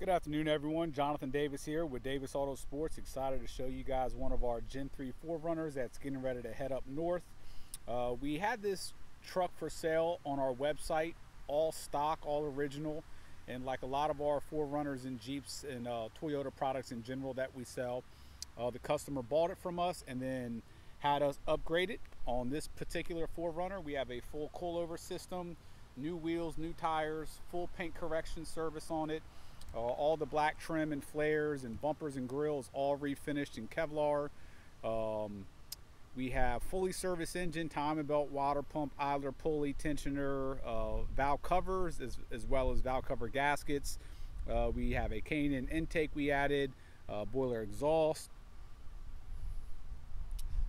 Good afternoon, everyone. Jonathan Davis here with Davis Auto Sports. Excited to show you guys one of our Gen 3 4Runners that's getting ready to head up north. Uh, we had this truck for sale on our website, all stock, all original, and like a lot of our 4Runners and Jeeps and uh, Toyota products in general that we sell, uh, the customer bought it from us and then had us upgrade it. On this particular 4Runner, we have a full coilover system, new wheels, new tires, full paint correction service on it. Uh, all the black trim and flares and bumpers and grills all refinished in Kevlar. Um, we have fully serviced engine, timing belt, water pump, idler, pulley, tensioner, uh, valve covers, as, as, well as valve cover gaskets. Uh, we have a K&N intake we added, uh, Borla exhaust.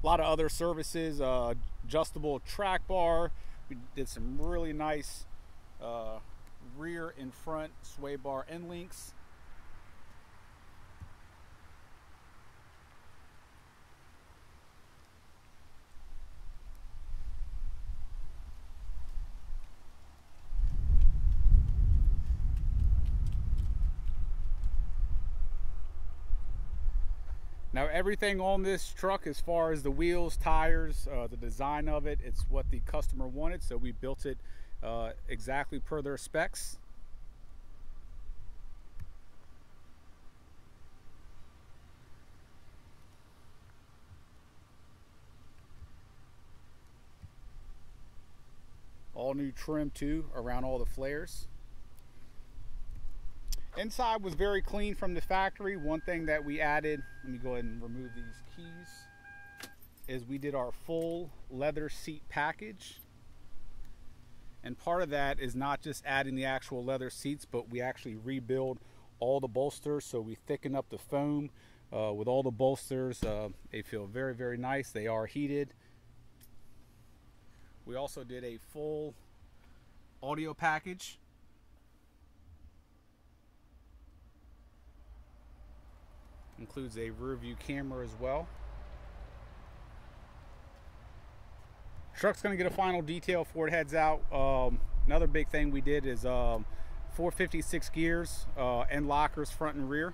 A lot of other services, uh, adjustable track bar. We did some really nice uh, rear and front sway bar end links. Now everything on this truck as far as the wheels, tires, uh, the design of it, it's what the customer wanted so we built it uh, exactly per their specs. All new trim too around all the flares. Inside was very clean from the factory. One thing that we added, let me go ahead and remove these keys, is we did our full leather seat package. And part of that is not just adding the actual leather seats, but we actually rebuild all the bolsters. So we thicken up the foam uh, with all the bolsters. Uh, they feel very, very nice. They are heated. We also did a full audio package. Includes a rear view camera as well. Truck's going to get a final detail before it heads out. Um, another big thing we did is um, 456 gears uh, and lockers front and rear.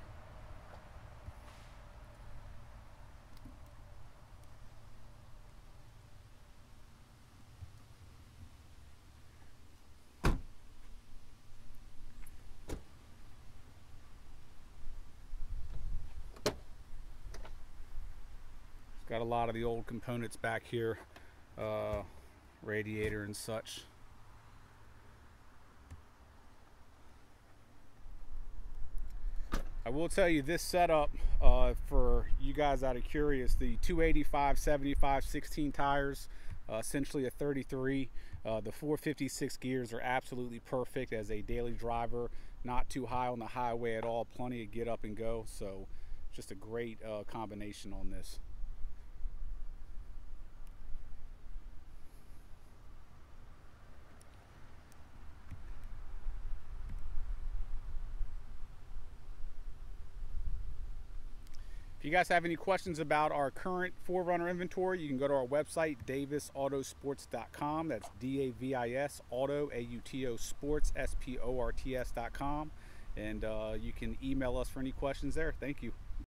got a lot of the old components back here uh, radiator and such. I will tell you this setup uh, for you guys out of curious, the 285, 75, 16 tires, uh, essentially a 33. Uh, the 456 gears are absolutely perfect as a daily driver, not too high on the highway at all, plenty of get up and go. So just a great uh, combination on this. You guys have any questions about our current 4Runner inventory, you can go to our website, davisautosports.com. That's D-A-V-I-S, auto, A-U-T-O, sports, S-P-O-R-T-S.com. And uh, you can email us for any questions there. Thank you.